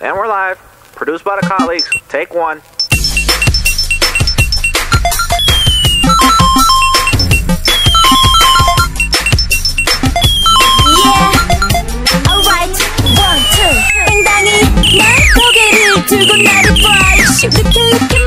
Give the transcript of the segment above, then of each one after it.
And we're live. Produced by the colleagues. Take one. Yeah. Alright. One, two. 당당히 난 고개를 들고 나를 봐. 쉽게 들리게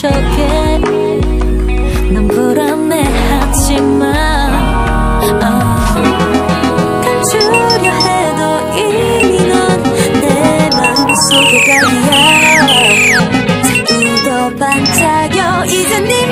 척해 난 불안해하지만 어. 감추려 해도 이건 내 마음속에 가야 자꾸 더 반짝여 이제 네